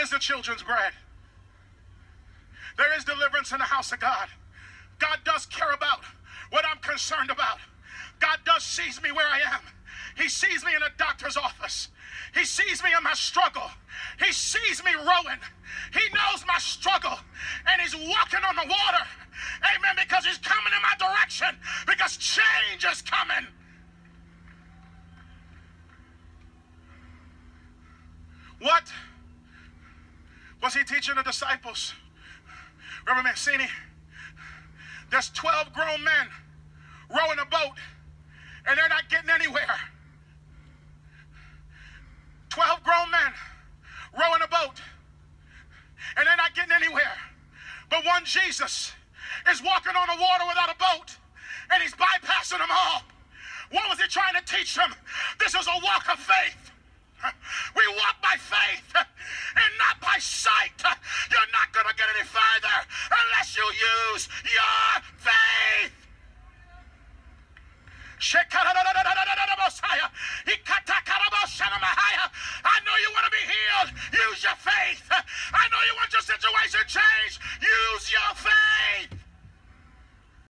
is the children's bread. There is deliverance in the house of God. God does care about what I'm concerned about. God does sees me where I am. He sees me in a doctor's office. He sees me in my struggle. He sees me rowing. He knows my struggle. And he's walking on the water. Amen. Because he's coming in my direction. Because change is coming. What was he teaching the disciples? Reverend Mancini, there's 12 grown men rowing a boat and they're not getting anywhere. 12 grown men rowing a boat and they're not getting anywhere. But one Jesus is walking on the water without a boat and he's bypassing them all. What was he trying to teach them? This is a walk of faith. We use your faith. I know you want to be healed. Use your faith. I know you want your situation changed. Use your faith.